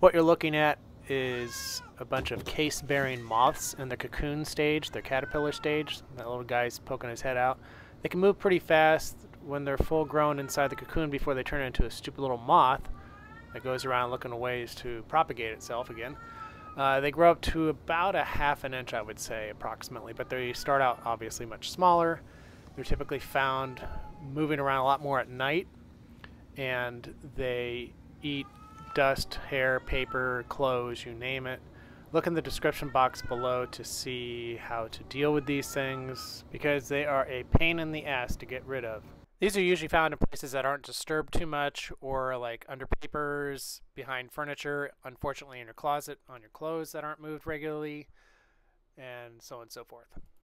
What you're looking at is a bunch of case-bearing moths in the cocoon stage, their caterpillar stage. That little guy's poking his head out. They can move pretty fast when they're full grown inside the cocoon before they turn into a stupid little moth that goes around looking for ways to propagate itself again. Uh, they grow up to about a half an inch, I would say, approximately, but they start out obviously much smaller. They're typically found moving around a lot more at night, and they eat dust, hair, paper, clothes, you name it. Look in the description box below to see how to deal with these things because they are a pain in the ass to get rid of. These are usually found in places that aren't disturbed too much or like under papers, behind furniture, unfortunately in your closet, on your clothes that aren't moved regularly, and so on and so forth.